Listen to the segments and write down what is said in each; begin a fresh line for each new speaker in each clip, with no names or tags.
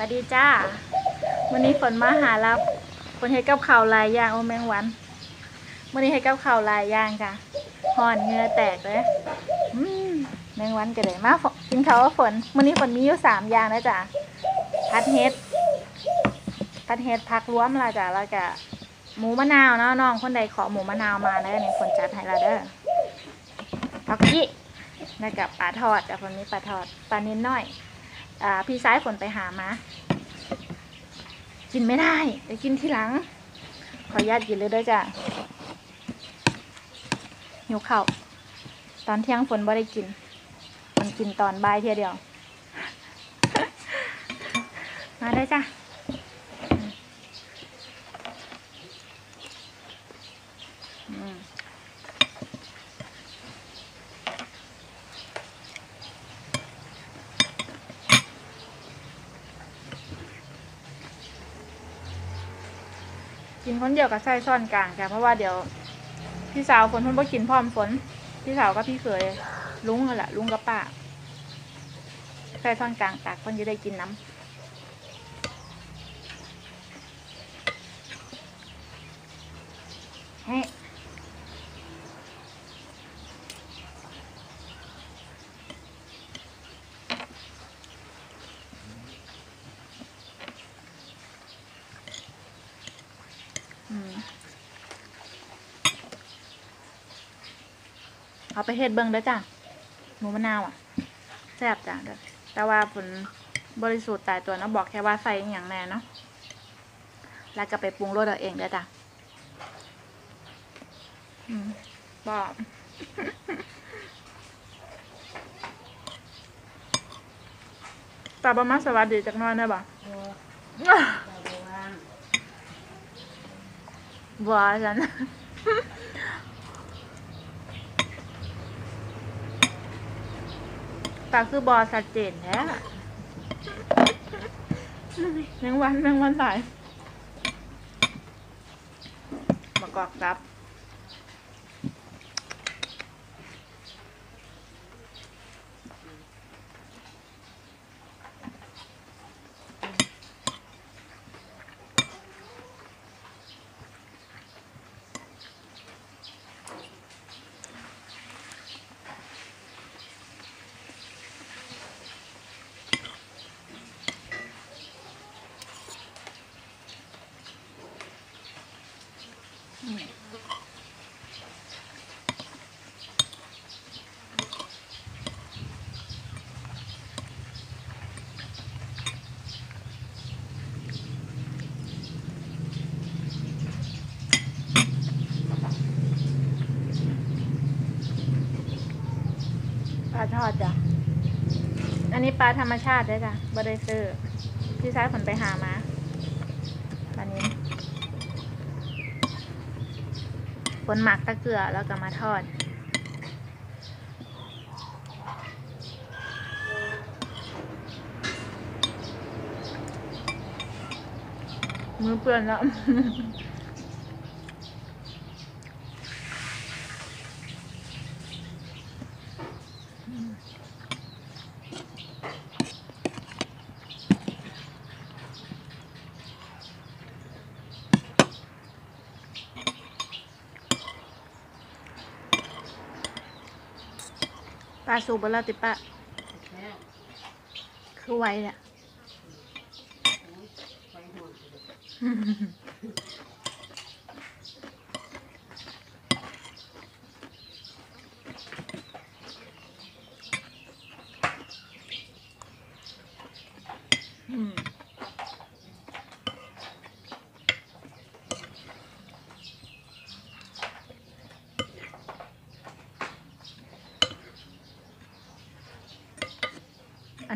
สวัสดีจ้า วันนี้ฝนมาหารับฝนให้กับข่าวลายยางโอแมงวัน วันนี้ให้กับข่าวลายยางจ้ะห่อนเงือแตกเลยแมงวันก็เลยมากินข้าวฝนวันนี้ฝนมีอยู่สามอย่างนะจ๊ะพัดเฮ็ดพัดเฮ็ดพักรวมละจ้ะแล้วก็หมูมะนาวเนาะน้องคนใดขอหมูมะนาวมาเด้อนี่ยฝนจัดให้ละเด้อพักกี้แล้วกับปลาทอดจ้ะฝนมีปลาทอดปลานิ้นน้อย พี่ซ้ายฝนไปหามา กินไม่ได้ไปกินทีหลัง ขออนุญาตกินเลยด้วยจ้ะหิวข้าวตอนเที่ยงฝนบ่ได้กิน มันกินตอนบ่ายเทียเดียว มาได้จ้ะ กินคนเดียวกับไส้ซ่อนกลางค่ะเพราะว่าเดี๋ยว พี่สาวฝนเพิ่นบ่กินพร้อมฝน พี่สาวกับพี่เขยลุงนั่นแหละลุงกับป้าไส้ซ่อนกลางตากเพิ่นจะได้กินน้ำ เอาไปเฮ็ดเบิ่งเด้อจ้ะหมูมะนาวอะแซ่บจ้ะเด้อแต่ว่าผลบริสุทธิ์ตายตัวเนาะบอกแค่ว่าใส่อหย่างแน่เนาะแล้วก็ไปปรุงรสเอาเองเด้อจ้ะอืมบอกตาบมาสวัสดีจักหน้อยได้บ่บัวฉัน ตาคือบอสัดเจนแท้แมงวันแมงวันสายมากอกซับ ปลาธรรมชาติด้วยจ้ะบได้ซื้อพี่ชายผลไปหามาปลานี้ผลหมักตะเกียแล้วก็มาทอดมือเปื้อนแล้วาสูบแล้วติปะคือไวแหล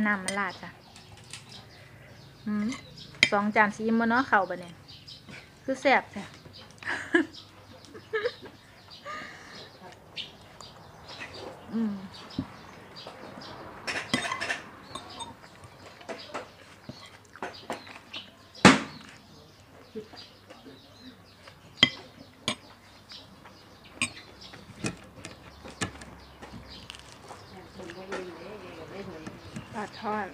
น้ำมาลาดจ้ะสองจานซีมันเนาะเข่าบะเนี่ยคือแสบจ้ะอืมปลาทอด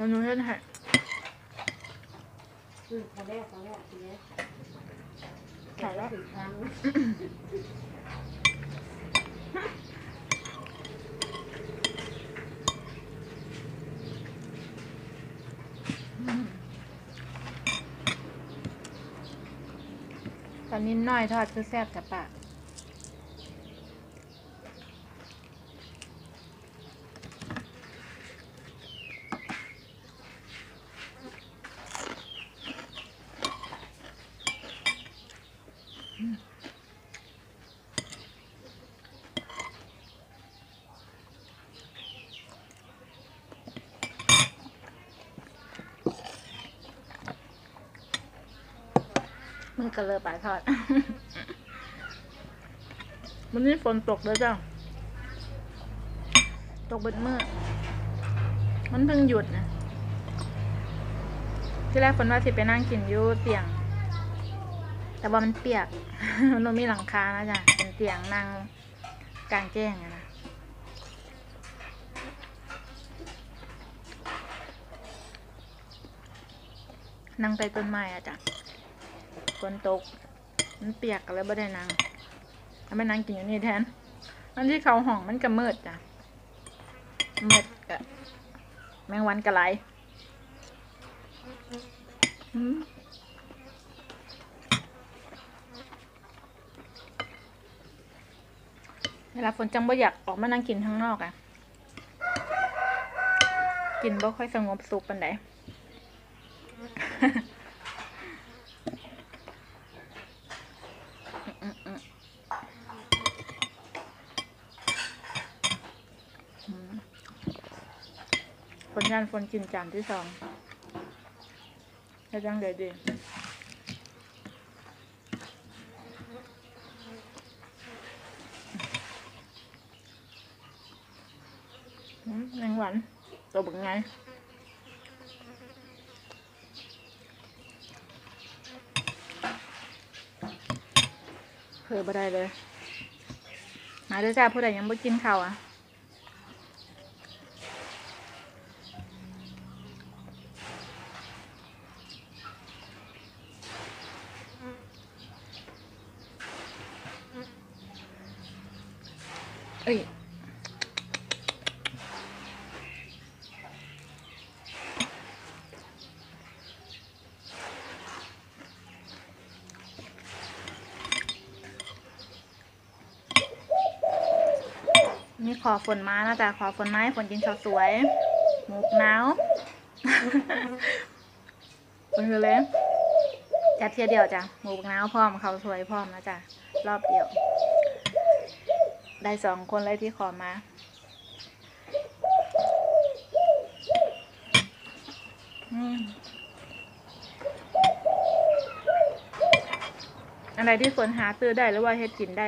มันนู้นเท่
มแรกเขาแรกทีนี้
ใส่แล้วตอนนี้น้อยทอดคือแซ่บกับปาก มือกระเลอปลาทอดวันนี้ฝนตกเลยจ้ะ ตกเบิดมือมันเพิ่งหยุดนะ ที่แรกฝนว่าสิไปนั่งกินอยู่เตียง แต่ว่ามันเปียก มันมีหลังคานะจ๊ะเป็นเตียงนั่งกลางแจ้งนะนั่งใต้ต้นไม้อะจ้ะ ฝนตก มันเปียกก็เลยไม่ได้นั่งเอาไปนั่งกินอยู่นี่แทนอันที่เขาห้องมันก็มืดจ้ะมืดกะแมงวันกะไหลอืมเวลาฝนจังบ่อยากออกมานั่งกินข้างนอกอะกินบ่ค่อยสงบสุขปานใด ผลงานฝนกินจานที่สองแล้วจังเดี๋ยวดีอืมแมงวันตัวบักไงเผื่อบ่ได้เลย มาด้วยจ้าผู้ใดยังไม่กินข้าวอะ นี่ขอฝนมานะจ๊ะขอฝนมาให้ฝนกินข้าวสวย หมูหนาวฝนคือเลยจัดเทียเดียวจ้ะหมูหนาวพร้อมข้าวสวยพร้อมนะจ๊ะรอบเดียว ได้สองคนเลยที่ขอมาอืมอะไรที่ฝนหาซื้อได้หรือว่าเฮ็ดกินได้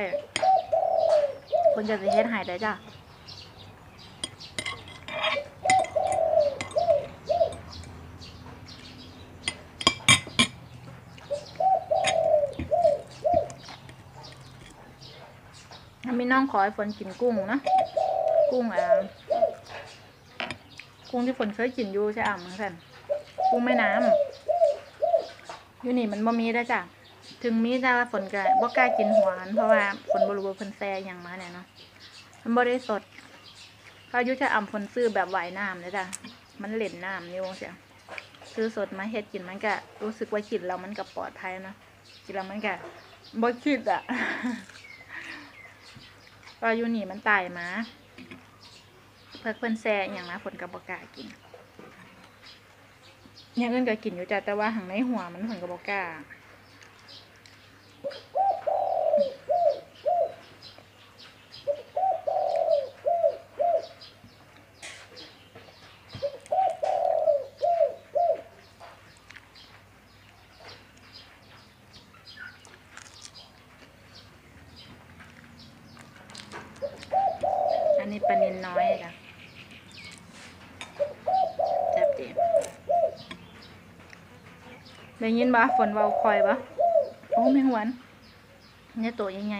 คนจะสิเฮ็ดหายได้จ้ะถ้ามีน้องขอให้ฝนกินกุ้งนะ กุ้งอ่ากุ้งที่ฝนเคยกินอยู่ใช่อะมือนกันกุ้งแม่น้ำอยู่นี่มันบ่มีได้จ้ะ ถึงมีแต่ว่าฝนก็บ่กล้ากินหวมันเพราะว่าฝนบรู้ว่าเพลนแซ่หยังมาเนี่ยเนาะมันบ่ได้สดเขายู่จะอ่ำฝนซื้อแบบไหวน้ำเลยจ้ะมันเหล่นน้ำอยู่เสียซื้อสดมาเฮ็ดกินมันก็รู้สึกว่ากินแล้วมันก็ปลอดภัยนะกินแล้วมันก็บ่คิดอะก็อยู่นี่มันตายมาเพื่อเพิ่นแซ่อย่างนะฝนกับบกล้ากินอย่างอื่นก็กินอยู่จ้ะแต่ว่าหังในหัวมันฝนกับบกล้า ได้ยินบ่ฝนเบาคอยบ่โอ้แมงวันเนี่ยตัวยังไง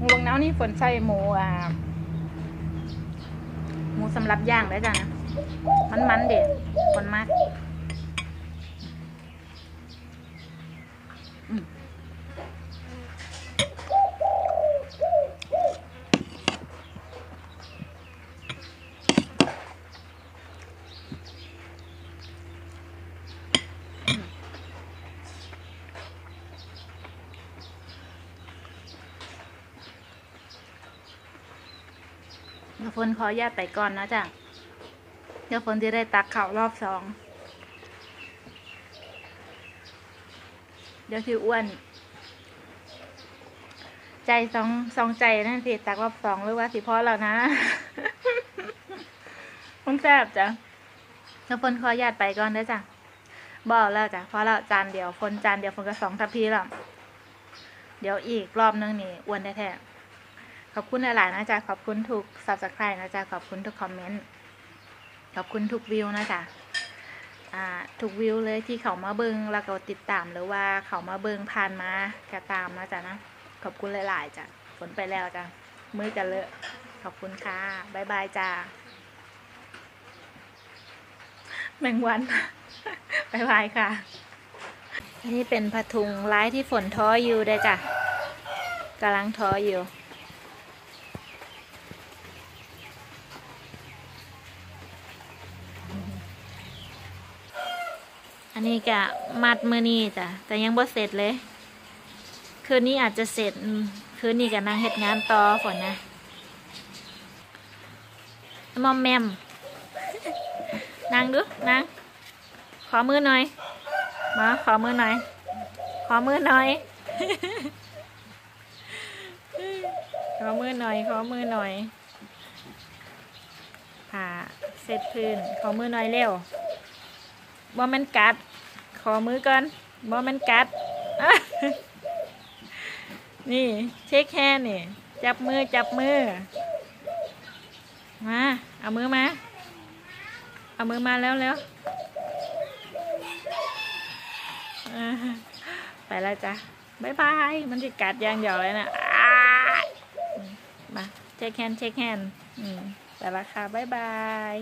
หมูงน้านี่ฝนใส่หมูอ่าหมูสำหรับย่างได้จ้ะนะมันมันเด็ดฝนมาก นขอญาตไปก่อนนะจ๊ะเดี๋ยวฝนจะได้ตักเข่ารอบสอง เดี๋ยวคืออ้วน ใจสองสองใจนั่นสิตักรอบสองหรือว่าสิพ่อเรานะมันแซ่บจ้ะเดี๋ยวฝนขอญาตไปก่อนได้อจ้ะบอกแล้วจ้ะเพราะเราจานเดียวฝนจานเดียวฝนก็สองทัพพีแล้วเดี๋ยวอีกรอบนึงนี่อ้วนแท้ๆ ขอบคุณหลายๆนะจ๊ะขอบคุณทุก subscribe นะจ๊ะขอบคุณทุกคอมเมนต์ขอบคุณทุกวิวนะจ๊ะทุกวิวเลยที่เขามาเบิงแล้วก็ติดตามหรือว่าเขามาเบิงผ่านมาก็ตามนะจ๊ะนะขอบคุณหลาย ๆจ้ะฝนไปแล้วจ้ะมือจะเลอะขอบคุณค่ะบ๊ายบายจ้าแมงวันบ๊ายบายค่ะ อันนี้เป็นผ้าถุงลายที่ฝนท้ออยู่ได้อจ้ะกำลังท้ออยู่ อันนี้กะมัดมือนี้จ้ะแต่ยังบ่เสร็จเลย คืนนี้อาจจะเสร็จ คืนนี้กับนางเฮ็ดงานต่อฝนนะมอมแมมนางดูนางขอมือหน่อย มาขอมือหน่อย ขอมือหน่อย ขอมือหน่อย ขอมือหน่อยผ่าเสร็จพื้น ขอมือหน่อยเร็ว บ่แมันกัด ขอมือก่อนบ่แมันกัด นี่ เช็คแฮนนี่ จับมือจับมือ มา เอามือมา เอามือมาแล้วแล้วไปแล้วจ้ะ bye bye มันจะกัดอย่างเดียวเลยนะมา shake hand shake hand อืมไปและค่ะ bye bye